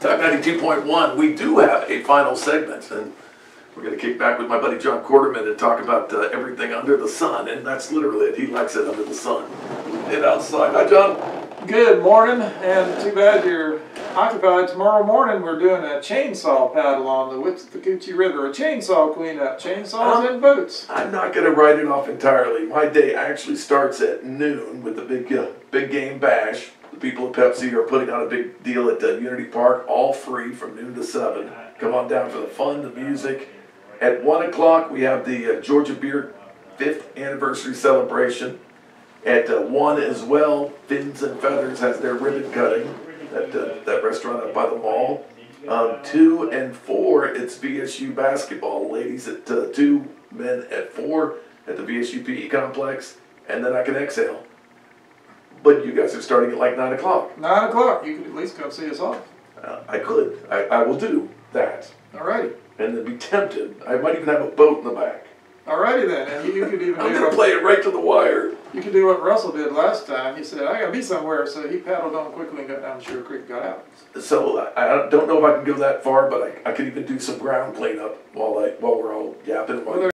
Talk ninety-two point one, we do have a final segment, and we're gonna kick back with my buddy John Quarterman and talk about uh, everything under the sun, and that's literally it, he likes it under the sun. And outside, hi John? Good morning, and too bad you're occupied. Tomorrow morning, we're doing a chainsaw paddle on the Withlacoochee River, a chainsaw cleanup, chainsaws and boots. I'm not gonna write it off entirely, my day actually starts at noon with the big, uh, big game bash. The people at Pepsi are putting on a big deal at uh, Unity Park, all free from noon to seven. Come on down for the fun, the music. At one o'clock, we have the uh, Georgia Beer fifth anniversary celebration. At uh, one as well, Fins and Feathers has their ribbon cutting at uh, that restaurant up by the mall. Um, two and four, it's VSU basketball. Ladies at uh, two, men at four at the VSU PE complex, and then I can exhale. But you guys are starting at like nine o'clock. Nine o'clock, you could at least come see us off. Uh, I could. I, I will do that, Alrighty, and then be tempted. I might even have a boat in the back. alrighty then, and you, you could even I'm gonna play it right to the wire. You could do what Russell did last time. He said, I gotta be somewhere, so he paddled on quickly and got down to Sugar Creek, and got out. So I, I don't know if I can go that far, but I, I could even do some ground cleanup while I while we're all yapping. Well,